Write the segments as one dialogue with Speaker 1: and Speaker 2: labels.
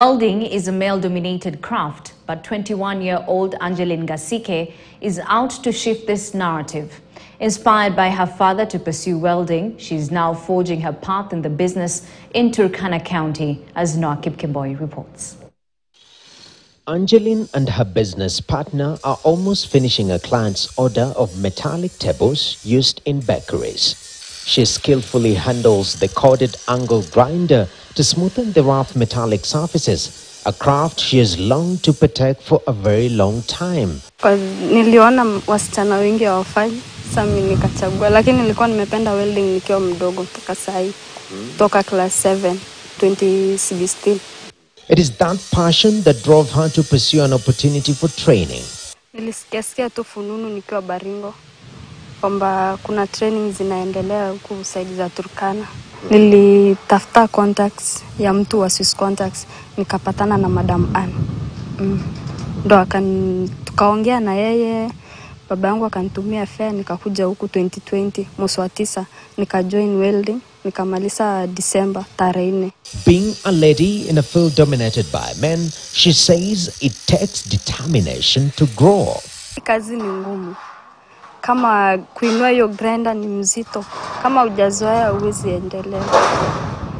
Speaker 1: Welding is a male-dominated craft, but 21-year-old Angeline Gasike is out to shift this narrative. Inspired by her father to pursue welding, she is now forging her path in the business in Turkana County, as Noah Kipkemboy reports.
Speaker 2: Angeline and her business partner are almost finishing a client's order of metallic tables used in bakeries. She skillfully handles the corded angle grinder to smoothen the rough metallic surfaces, a craft she has longed to protect for a very long time.
Speaker 3: Niliona wasichana wengi hawafanyi, sasa mimi nikachagua, lakini nilikuwa nimependa welding nikiwa mdogo mpaka saa hii toka class 7 2016.
Speaker 2: It is that passion that drove her to pursue an opportunity for training.
Speaker 3: Nilisikiasikia tu fununu nikiwa Baringo kwamba kuna training zinaendelea huku saidi za Turkana. Nilitafuta contacts ya mtu wa Swiss Contacts nikapatana na Madam Anne Mm. Ndo akan tukaongea na yeye, baba yangu akanitumia fare, nikakuja huku 2020 mwezi wa tisa nikajoin welding nikamaliza Disemba tarehe nne.
Speaker 2: Being a lady in a field dominated by men, she says it takes determination to grow.
Speaker 3: Kazi ni ngumu, kama kuinua hiyo grinder ni mzito, kama hujazoea huwezi endelea.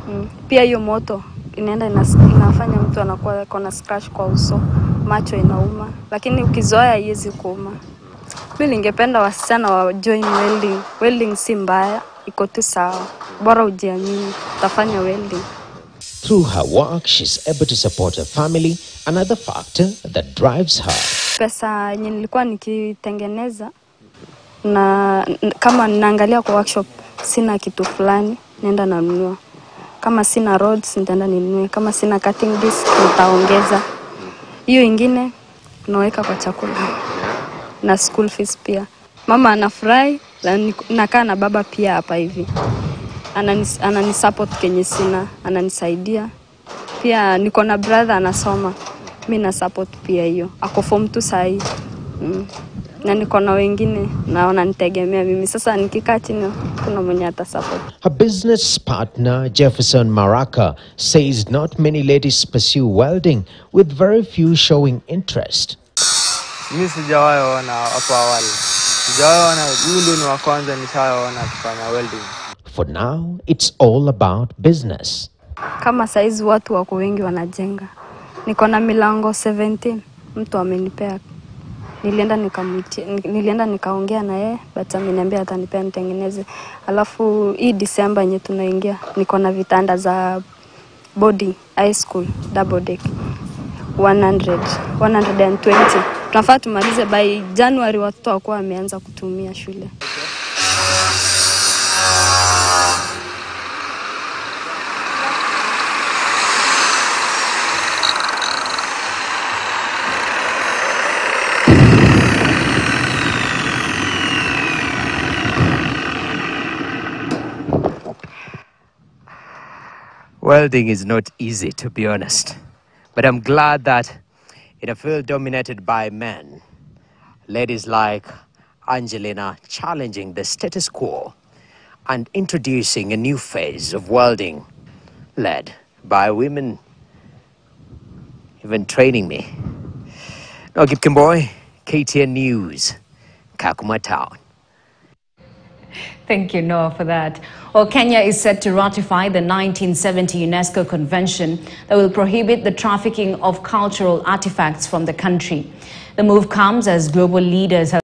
Speaker 3: Mm. Pia hiyo moto inaenda inafanya mtu anakuwa kona scratch kwa uso, macho inauma, lakini ukizoea haiwezi kuuma. Mi ningependa wasichana wa join welding. Welding si mbaya, iko tu sawa, bora ujiamini, utafanya welding.
Speaker 2: Through her work, she's able to support her family, another factor that drives her.
Speaker 3: pesa yenye nilikuwa nikitengeneza na kama ninaangalia kwa workshop sina kitu fulani nenda nanunua. Kama sina rods nitaenda ninunue. Kama sina cutting disc nitaongeza. Hiyo ingine naweka kwa chakula. Na school fees pia. Mama anafurahi na nakaa na baba pia hapa hivi. Ananis, ananisupport kenye sina ananisaidia. Pia niko na brother anasoma. Mi na support pia hiyo. Ako form tu sahii. Mm. Na niko na wengine na wananitegemea mimi sasa nikikaa chini kuna mwenye atasupport
Speaker 2: Her business partner, Jefferson Maraka says not many ladies pursue welding, with very few showing interest.
Speaker 4: Mimi sijawahi ona hapo awali, sijawahi ona. Huyu ndio ni wa kwanza nishawaona akifanya welding.
Speaker 2: For now, it's all about business.
Speaker 3: kama saizi watu wako wengi wanajenga niko na milango 17 mtu amenipea nilienda nikamwitia nilienda nikaongea na yeye but ameniambia atanipea nitengeneze. Alafu hii disemba yenye tunaingia niko na vitanda za boarding high school double deck 100 120 tunafaa tumalize by january watoto wakuwa wameanza kutumia shule
Speaker 5: Welding is not easy, to be honest. But I'm glad that in a field dominated by men, ladies like Angelina challenging the status quo and introducing a new phase of welding led by women, even training me. Nogip Kimboy, KTN News, Kakuma Town.
Speaker 1: Thank you, Noah, for that. Well, Kenya is set to ratify the 1970 UNESCO Convention that will prohibit the trafficking of cultural artifacts from the country. The move comes as global leaders have